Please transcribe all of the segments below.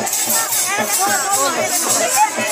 Thank you.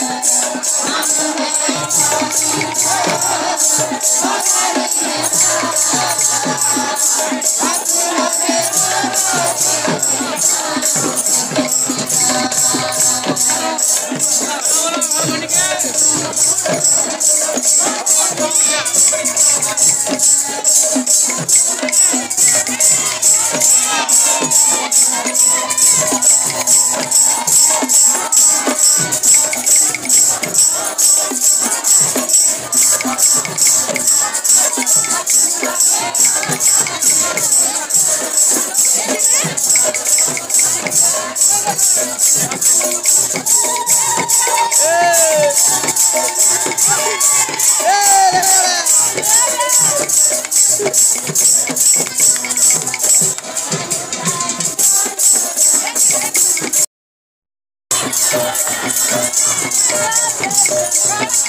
Thank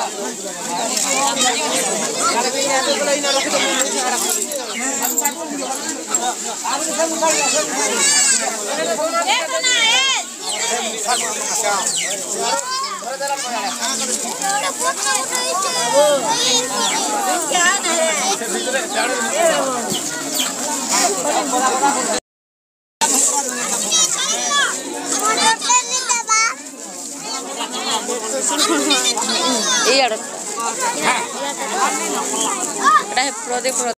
ধরে করে